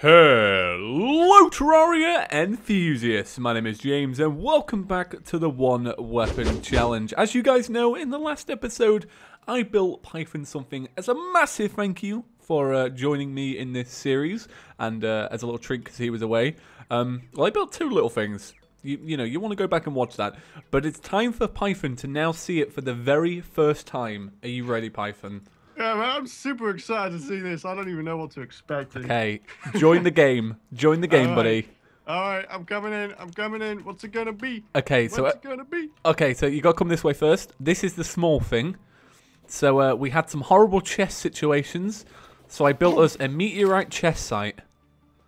Hello, Terraria enthusiasts. My name is James, and welcome back to the One Weapon Challenge. As you guys know, in the last episode, I built Python something as a massive thank you for uh, joining me in this series, and uh, as a little treat because he was away. Um, well, I built two little things. You, you know, you want to go back and watch that, but it's time for Python to now see it for the very first time. Are you ready, Python? Yeah, man, I'm super excited to see this. I don't even know what to expect. Okay, join the game. Join the game, All buddy. All right, I'm coming in. I'm coming in. What's it gonna be? Okay, so What's uh, it gonna be? Okay, so you got to come this way first. This is the small thing. So uh, we had some horrible chest situations. So I built us a meteorite chest site.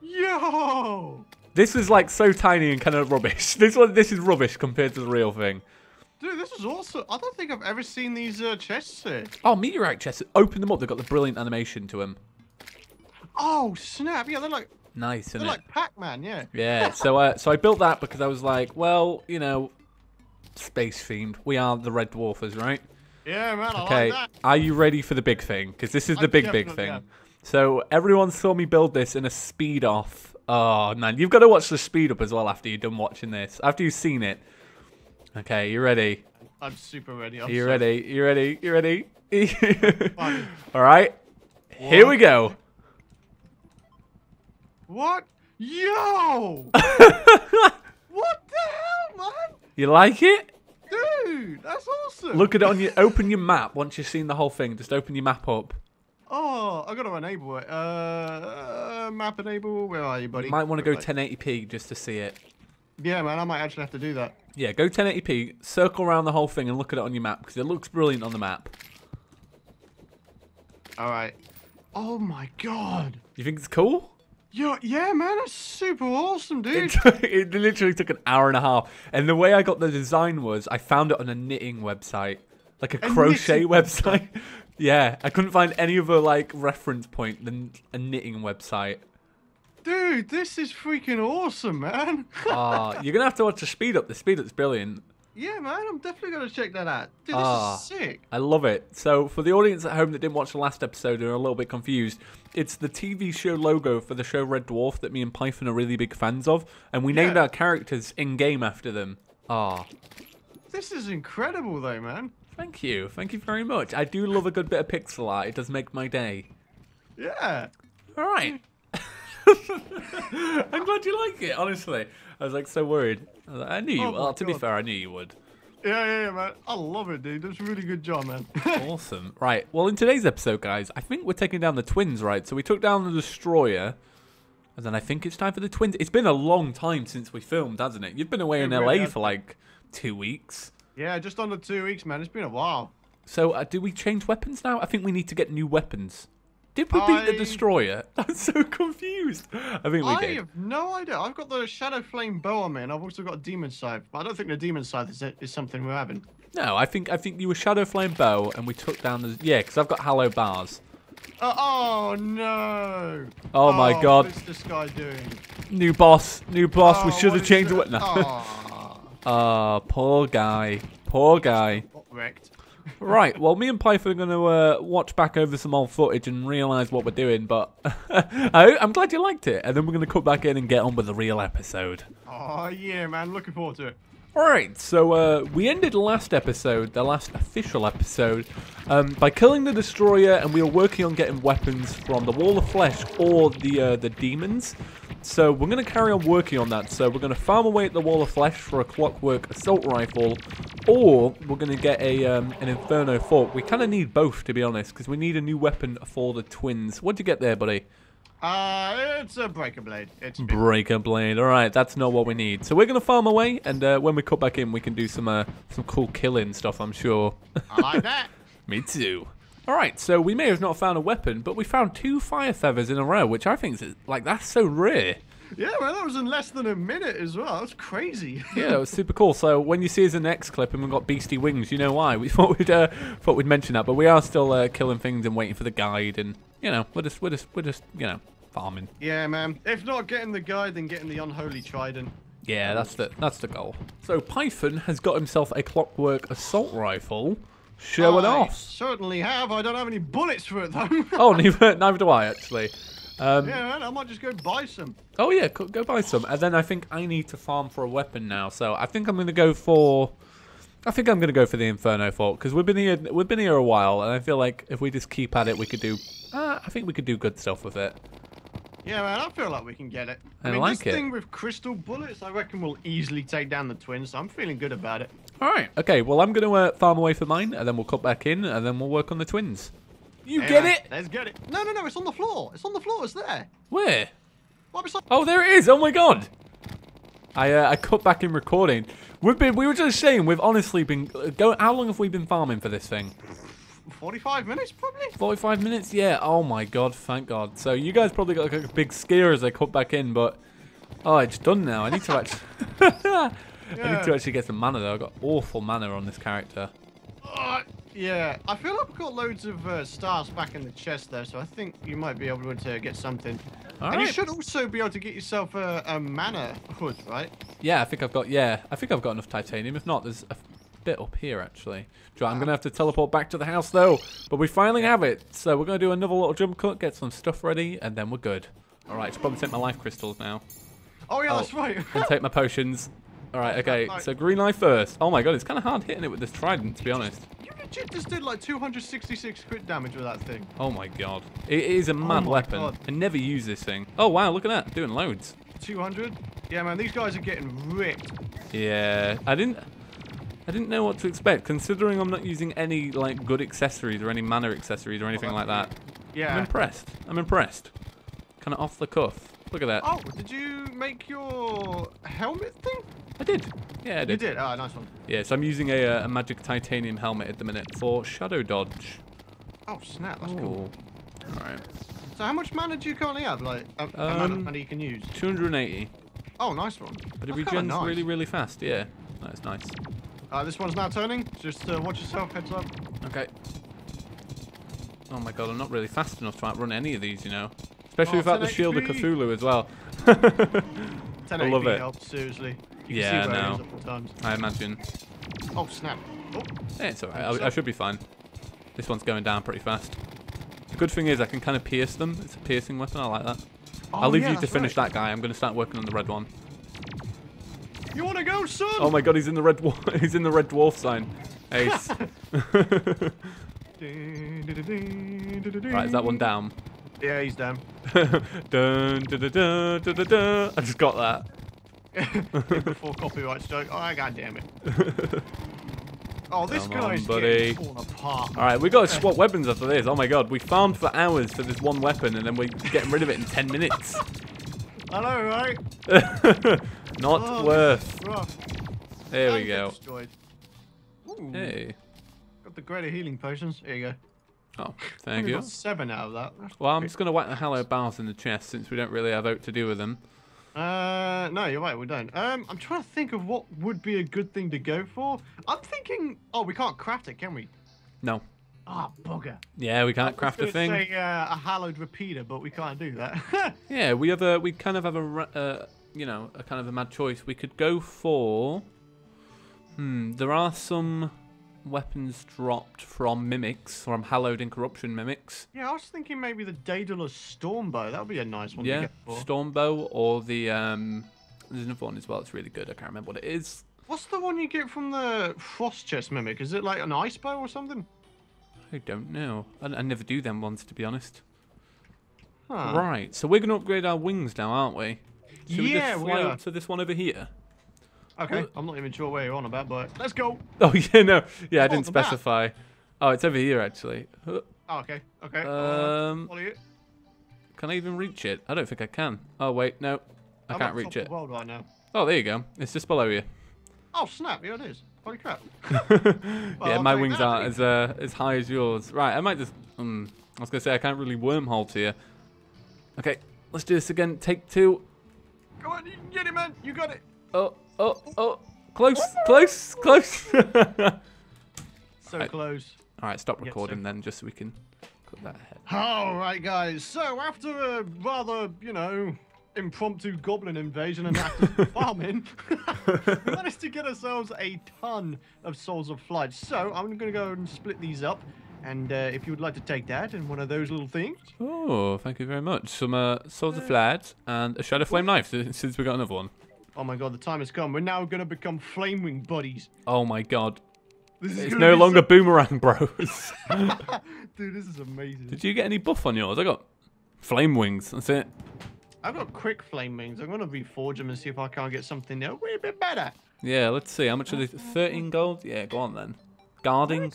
Yo, This is like so tiny and kind of rubbish. This one, this is rubbish compared to the real thing. Dude, this is awesome. I don't think I've ever seen these uh, chests here. Oh, meteorite chests. Open them up. They've got the brilliant animation to them. Oh snap! Yeah, they're like Nice, they're it? like Pac-Man. Yeah. Yeah. So uh, so I built that because I was like, well, you know, space themed. We are the Red Dwarfers, right? Yeah, man. I Okay, like that. are you ready for the big thing? Because this is I the big, big thing. am. So everyone saw me build this in a speed off. Oh man, you've got to watch the speed up as well after you're done watching this. After you've seen it. Okay, you ready? I'm super ready. I'm You so ready? You ready? You ready? All right. Here we go. What? Yo! what the hell, man? You like it? Dude, that's awesome. Look at it on your. Open your map once you've seen the whole thing. Just open your map up. Oh, I gotta enable it. Uh, uh map enable. Where are you, buddy? You might want to go Right. 1080p just to see it. Yeah, man, I might actually have to do that. Yeah, go 1080p, circle around the whole thing, and look at it on your map because it looks brilliant on the map. All right. Oh my god. You think it's cool? Yo, yeah, man, it's super awesome, dude. It, took- it literally took an hour and a half. And the way I got the design was I found it on a knitting website, like a, A crochet knitting website. yeah, I couldn't find any other like reference point than a knitting website. Dude, this is freaking awesome, man. Ah, you're gonna have to watch the speed up. The speed up's brilliant. yeah, man, I'm definitely gonna check that out. Dude, this Ah. is sick. I love it. So for the audience at home that didn't watch the last episode and are a little bit confused, it's the TV show logo for the show Red Dwarf that me and Python are really big fans of, and we named our characters in game after them. Ah. This is incredible, though, man. Thank you. Thank you very much. I do love a good bit of pixel art. It does make my day. Yeah. All right. I'm glad you like it, honestly. I was like so worried. I, like, I knew you Oh well, to be fair, I knew you would. Yeah, yeah, yeah, man. I love it, dude. That's a really good job, man. Awesome. Right. Well, in today's episode, guys, I think we're taking down the twins, right? So we took down the destroyer. And then I think it's time for the twins. It's been a long time since we filmed, hasn't it? You've been away in LA for like two weeks. yeah, just under two weeks, man. It's been a while. So uh, do we change weapons now? I think we need to get new weapons. Did we beat the destroyer? I'm so confused. I think we I did. I have no idea. I've got the Shadow Flame bow on me, and I've also got a Demon Scythe. But I don't think the Demon Scythe is, is something we're having. No, I think I think you were Shadow Flame Bow, and we took down the yeah, because I've got Hallow Bars. Uh, oh, no. Oh, my God. What is this guy doing? New boss, new boss. we Oh, should have changed the it? weapon. Aw, Ah, poor guy, poor guy. wrecked. Right, well, me and Python are going to uh, watch back over some old footage and realise what we're doing, but I, I'm glad you liked it, and then we're going to cut back in and get on with the real episode. Oh, yeah, man. Looking forward to it. Alright, so uh, we ended last episode, the last official episode, um, by killing the destroyer, and we were working on getting weapons from the Wall of Flesh or the uh, the demons. So we're going to carry on working on that. So we're going to farm away at the Wall of Flesh for a Clockwork Assault Rifle, or we're going to get a um, an Inferno Fork. We kind of need both, to be honest, because we need a new weapon for the twins. What'd you get there, buddy? Uh, it's a Breaker Blade. It's. Breaker blade. All right, that's not what we need. So we're gonna farm away, and uh, when we cut back in, we can do some uh, some cool killing stuff. I'm sure. I like that. Me too. All right, so we may have not found a weapon, but we found two fire feathers in a row, which I think is like that's so rare. Yeah, man, that was in less than a minute as well. That's crazy. Yeah, it was super cool. So when you see us in the next clip and we've got beastie wings, you know why. We thought we'd uh, thought we'd mention that, but we are still uh, killing things and waiting for the guide, and you know we're just we're just we're just you know farming. yeah, man. If not getting the guide, then getting the unholy trident. Yeah, that's the that's the goal. So Python has got himself a clockwork assault rifle. Show it off. certainly have. I don't have any bullets for it though. Oh, neither, neither do I actually. Um, Yeah, man, I might just go buy some. Oh yeah, go, go buy some. And then I think I need to farm for a weapon now. So I think I'm going to go for. I think I'm going to go for the Inferno Fork because we've been here. We've been here a while, and I feel like if we just keep at it, we could do. Uh, I think we could do good stuff with it. Yeah, man, I feel like we can get it. I mean, like this it. thing with crystal bullets, I reckon we'll easily take down the twins. So I'm feeling good about it. All right. Okay. Well, I'm going to uh, farm away for mine, and then we'll cut back in, and then we'll work on the twins. You Hey, get man, it? Let's get it. No, no, no, it's on the floor. It's on the floor. It's there. Where? What beside? Oh, there it is. Oh my god. I uh, I cut back in recording. We've been we were just saying we've honestly been uh, go. How long have we been farming for this thing? 45 minutes, probably. 45 minutes? Yeah. Oh my god. Thank God. So you guys probably got like a big scare as I cut back in, but oh, it's done now. I need to actually. I need to actually get some mana though. I've got awful mana on this character. Uh, yeah, I feel like we've got loads of uh, stars back in the chest there, so I think you might be able to get something. All and you should also be able to get yourself a, a mana hood, right? Yeah, I think I've got. Yeah, I think I've got enough titanium. If not, there's a bit up here actually. I'm gonna have to teleport back to the house though. But we finally have it, so we're gonna do another little jump cut, get some stuff ready, and then we're good. All right, should probably take my life crystals now, Oh, yeah, Oh. that's right. and take my potions. All right, okay. So green life first. Oh my god, it's kind of hard hitting it with this trident, to be honest. You just did like 266 crit damage with that thing. Oh my god, it is a oh mad my weapon. God. I never use this thing. Oh wow, look at that, doing loads. 200? Yeah, man, these guys are getting ripped. Yeah, I didn't. I didn't know what to expect, considering I'm not using any like good accessories or any mana accessories or anything like that. Yeah. I'm impressed. I'm impressed. Kind of off the cuff. Look at that. Oh, did you make your helmet thing? I did. Yeah, I did. You did. Ah, nice one. Yeah, so I'm using a, uh, a magic titanium helmet at the minute for shadow dodge. Oh, snap. That's cool. All right. So how much mana do you currently have? Like, a, amount of Um, mana you can use? 280, Oh, nice one. but it regens nice. really, really fast. Yeah, that's nice. Uh, this one's now turning. Just uh, watch yourself. Heads up. Okay. Oh my god, I'm not really fast enough to outrun any of these, you know. Especially Oh, without the 10 shield of Cthulhu as well. 10 I love AP it. helps, seriously. You Yeah, can see where I it is know. at all times. I imagine. Oh, snap. Oh, Yeah, it's alright. I, I should be fine. This one's going down pretty fast. The good thing is I can kind of pierce them. It's a piercing weapon. I like that. Oh, I'll Oh, leave yeah, you to finish right. that guy. I'm going to start working on the red one. You want to go, son? Oh my god, he's in the red. He's in the red dwarf sign. Ace. right, is that one down? Yeah, he's down. dun, dun, dun, dun, dun, dun, dun. I just got that. Before copyright strike. Oh, god damn it. Oh, this Come on, guy's buddy. getting torn apart. All right, we got to swap weapons after this. Oh my god, we farmed for hours for this one weapon, and then we're getting rid of it in ten minutes. I know, right? Not Oh, worth. There we go. Hey. Got the greater healing potions. Here you go. Oh, thank you. got seven out of that. That's Well, I'm just going to whack the hallowed bars in the chest since we don't really have out to do with them. Uh, no, you're right. We don't. Um, I'm trying to think of what would be a good thing to go for. I'm thinking. Oh, we can't craft it, can we? No. Ah, bugger. Yeah, we can't craft a thing. Say, uh, a hallowed repeater, but we can't do that. Yeah, we have a we kind of have a uh, you know a kind of a mad choice. We could go for. Hmm. There are some weapons dropped from mimics, from hallowed incorruption mimics. yeah, I was thinking maybe the Daedalus Stormbow. That would be a nice one to yeah. Stormbow or the um. There's another one as well. It's really good. I can't remember what it is. What's the one you get from the Frost Chest Mimic? Is it like an ice bow or something? I don't know. I, I never do them ones to be honest. Huh. Right. So we're gonna upgrade our wings now, aren't we? Should we Yeah, just we fly are. up to this one over here? Okay, Well- I'm not even sure where you're on about, but let's go. Oh yeah, no, yeah, I didn't the map. specify. Oh, it's over here actually. Uh, Oh, okay, okay. Um, you. Can I even reach it? I don't think I can. Oh wait, no, I I'm can't reach it. world right now. Oh, there you go. It's just below you. Oh snap! Here it is. Holy crap! yeah, I'll my wings that, aren't as uh, as high as yours. Right, I might just. Um, I was gonna say I can't really wormhole to you. Okay, let's do this again. Take two. Go on, you can get it, man. You got it. Oh, oh, oh, close, close, close. So Right. close. All right, stop recording sir. then, just so we can cut that ahead. All right, guys. So after a rather, you know, impromptu goblin invasion and active farming, we managed to get ourselves a ton of souls of flight. So I'm going to go and split these up. And uh, if you would like to take that and one of those little things, Oh, thank you very much. Some uh, Swords of Flads and a Shadow Flame knife since since we got another one. Oh my god, the time has come. We're now going to become flame wing buddies. Oh my god. This is It's no longer Boomerang Bros. Dude, this is amazing. Did you get any buff on yours? I got Flame Wings. That's it. I've got quick flame wings. I'm going to reforge them and see if I can't get something a wee bit better. Yeah, let's see. How much are these? 13 gold? Yeah, go on then. Guarding.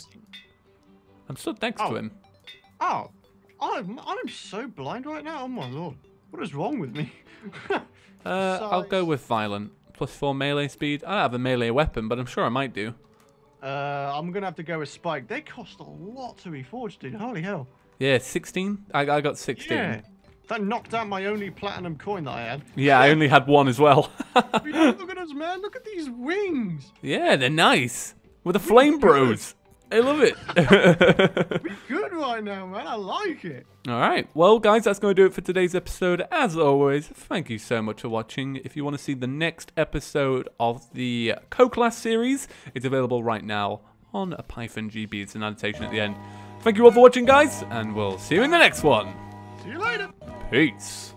I'm stood next to Oh. him. Oh, I'm, I'm so blind right now. Oh my lord. What is wrong with me? Uh, I'll go with Violent. Plus 4 melee speed. I don't have a melee weapon, but I'm sure I might do. Uh, I'm going to have to go with Spike. They cost a lot to reforge, dude. Holy hell. Yeah, 16? I, I got 16. Yeah. That knocked out my only platinum coin that I had. Yeah, I only had one as well. Look at us, man. Look at these wings. yeah, they're nice. With the Flame Bros. I love it. We're good right now, man. I like it. All right. Well, guys, that's going to do it for today's episode. As always, thank you so much for watching. If you want to see the next episode of the Co-Class series, it's available right now on a Python GB. It's an annotation at the end. Thank you all for watching, guys, and we'll see you in the next one. See you later. Peace.